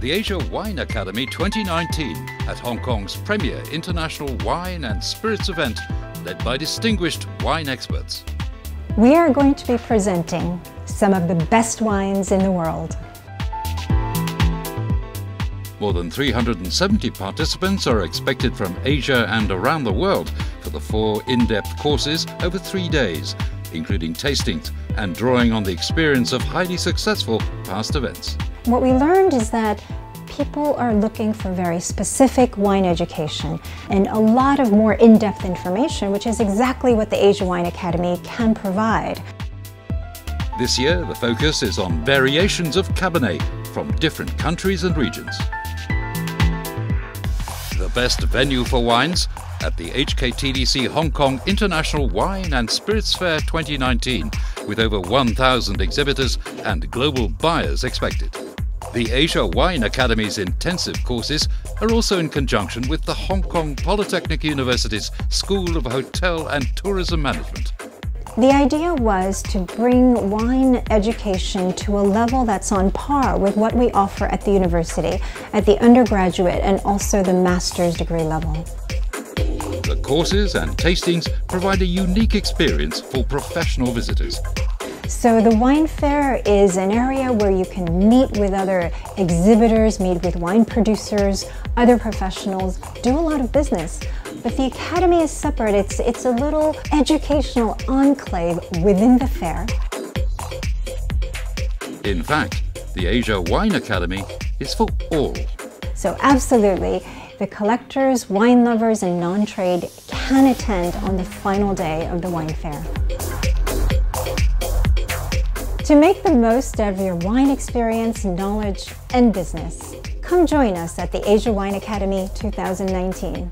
the Asia Wine Academy 2019 at Hong Kong's premier international wine and spirits event led by distinguished wine experts. We are going to be presenting some of the best wines in the world. More than 370 participants are expected from Asia and around the world for the four in-depth courses over three days, including tastings and drawing on the experience of highly successful past events. What we learned is that people are looking for very specific wine education and a lot of more in-depth information, which is exactly what the Asia Wine Academy can provide. This year, the focus is on variations of Cabernet from different countries and regions. The best venue for wines at the HKTDC Hong Kong International Wine and Spirits Fair 2019, with over 1,000 exhibitors and global buyers expected. The Asia Wine Academy's intensive courses are also in conjunction with the Hong Kong Polytechnic University's School of Hotel and Tourism Management. The idea was to bring wine education to a level that's on par with what we offer at the university, at the undergraduate and also the master's degree level. The courses and tastings provide a unique experience for professional visitors. So the wine fair is an area where you can meet with other exhibitors, meet with wine producers, other professionals, do a lot of business. But the Academy is separate. It's, it's a little educational enclave within the fair. In fact, the Asia Wine Academy is for all. So absolutely, the collectors, wine lovers, and non-trade can attend on the final day of the wine fair. To make the most of your wine experience, knowledge, and business, come join us at the Asia Wine Academy 2019.